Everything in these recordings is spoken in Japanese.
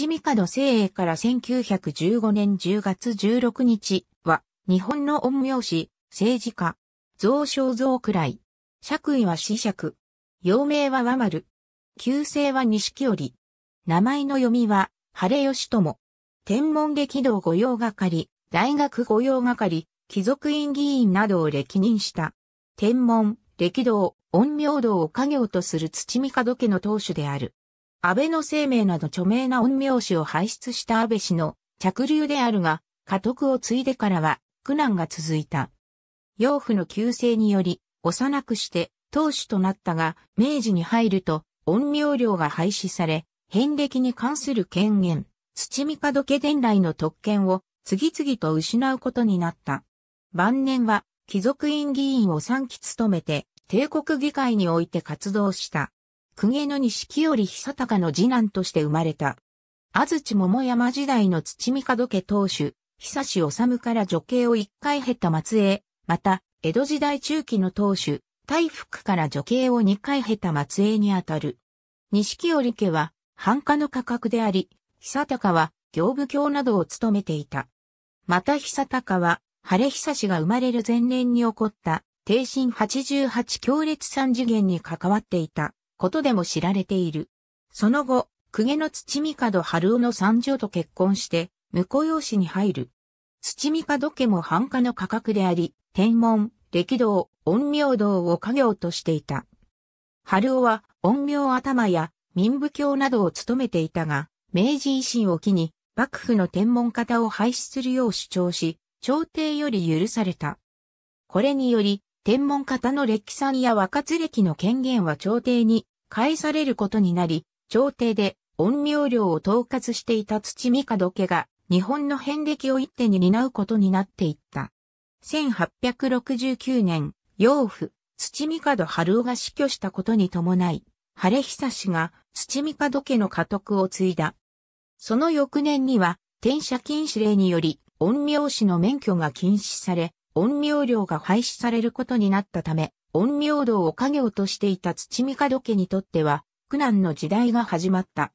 土見門聖英から1915年10月16日は、日本の陰陽師、政治家、増小増くらい。爵位は死爵。幼名は和丸。旧姓は錦織。名前の読みは、晴れ義友。天文歴道御用係、大学御用係、貴族院議員などを歴任した。天文、歴道、陰陽道を家業とする土見門家の当主である。安倍の生命など著名な陰陽師を輩出した安倍氏の着流であるが、家督を継いでからは苦難が続いた。養父の旧姓により、幼くして当主となったが、明治に入ると陰陽寮が廃止され、変歴に関する権限、土見門家伝来の特権を次々と失うことになった。晩年は貴族院議員を3期務めて、帝国議会において活動した。公家の錦織久隆の次男として生まれた。安土桃山時代の土見門家当主、久志治から女系を一回経た松江、また、江戸時代中期の当主、大福から女系を二回経た松江にあたる。錦織家は、繁華の価格であり、久高は、行部教などを務めていた。また久高は、晴れ久志が生まれる前年に起こった、定神88強烈三次元に関わっていた。ことでも知られている。その後、公家の土見門春夫の三女と結婚して、婿養子に入る。土見門家も繁華の価格であり、天文、歴道、陰陽道を家業としていた。春夫は陰陽頭や民部教などを務めていたが、明治維新を機に幕府の天文方を廃止するよう主張し、朝廷より許された。これにより、天文方の歴算や若津歴の権限は朝廷に返されることになり、朝廷で陰陽寮を統括していた土見門家が日本の遍歴を一手に担うことになっていった。1869年、養父、土見門春夫が死去したことに伴い、晴れ久氏が土見門家の家督を継いだ。その翌年には、転写禁止令により、陰陽師の免許が禁止され、陰陽寮が廃止されることになったため、陰陽道を家業としていた土見門家にとっては、苦難の時代が始まった。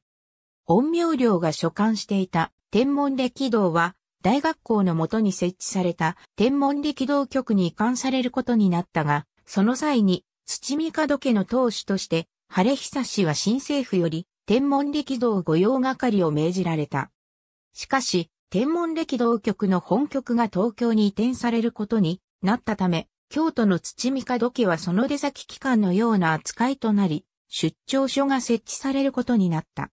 陰陽寮が所管していた天文歴道は、大学校のもとに設置された天文歴道局に移管されることになったが、その際に土見門家の当主として、晴れ久氏は新政府より天文歴道御用係を命じられた。しかし、天文歴道局の本局が東京に移転されることになったため、京都の土見門家はその出先機関のような扱いとなり、出張所が設置されることになった。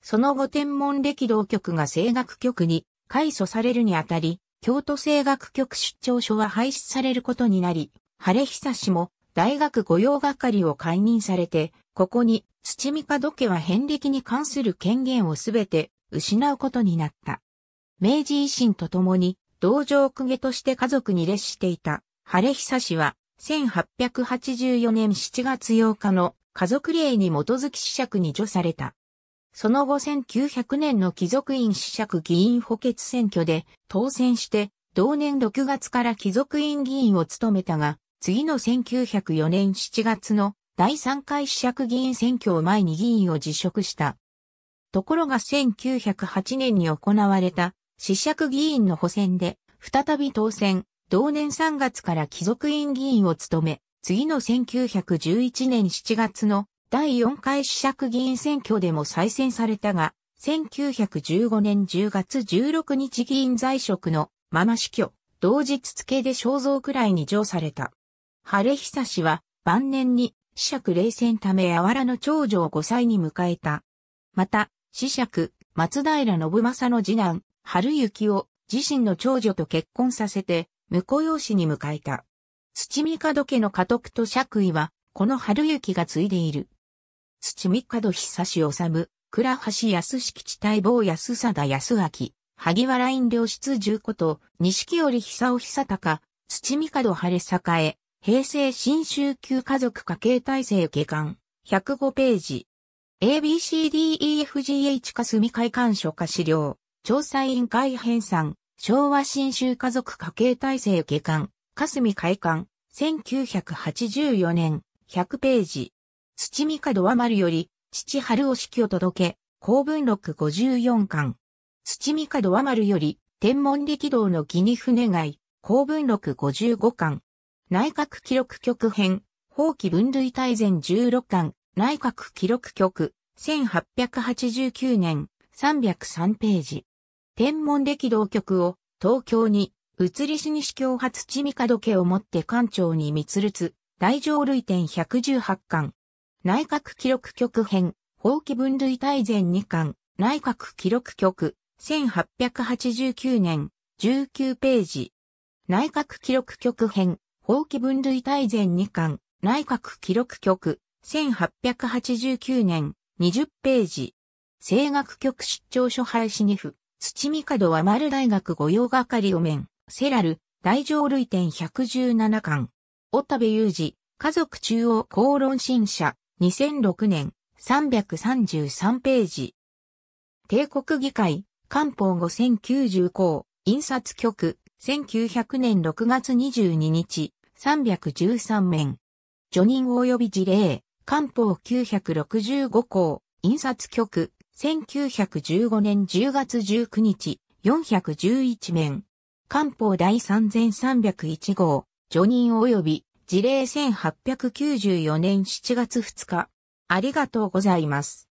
その後天文歴道局が声楽局に改祖されるにあたり、京都声楽局出張所は廃止されることになり、晴れ久しも大学御用係を解任されて、ここに土見門家は遍歴に関する権限をすべて失うことになった。明治維新とともに、道場公家として家族に列していた晴れ久氏は、1884年7月8日の家族令に基づき死爵に除された。その後1900年の貴族院死爵議員補欠選挙で当選して、同年6月から貴族院議員を務めたが、次の1904年7月の第3回死爵議員選挙を前に議員を辞職した。ところが1908年に行われた死爵議員の補選で再び当選、同年3月から貴族院議員を務め、次の1911年7月の第4回試釈議員選挙でも再選されたが、1915年10月16日議員在職のまま死去、同日付で肖像くらいに上された。晴れ久氏は晩年に死釈冷戦ためあわらの長女を5歳に迎えた。また、死釈、松平信正の次男、春雪を自身の長女と結婚させて、婿養子に迎えた。土見門家の家督と爵位は、この春雪が継いでいる。土見門久し治、倉橋康敷地待望安貞康明、萩原院良室重こと、錦織久夫久高、土見門晴れ栄、平成新宗旧家族家計体制下巻、105ページ。ABCDEFGH 霞会館所下資料、調査委員会編纂、昭和新州家族家計体制下巻、霞会館、1984年、100ページ。土見門は丸より、父春を式を届け、公文録54巻。土見門和丸より、天文力道の義に船外、公文録55巻。内閣記録局編、法規分類大全16巻、内閣記録局、1889年、303ページ。天文歴道局を、東京に、移りし西京発地味門家をもって館長に密列、大乗類典118巻。内閣記録局編、法規分類大全2巻、内閣記録局、1889年、19ページ。内閣記録局編、法規分類大全2巻、内閣記録局、1889年、20ページ。声楽局出張所廃止に府、土見門は丸大学御用係を面、セラル、大乗類典117巻。小田部雄二、家族中央公論新社、2006年、333ページ。帝国議会、官報5090項、印刷局、1900年6月22日、313面。除任及び事例、官報965項、印刷局、1915年10月19日、411面。官報第3301号、除任及び事例1894年7月2日。ありがとうございます。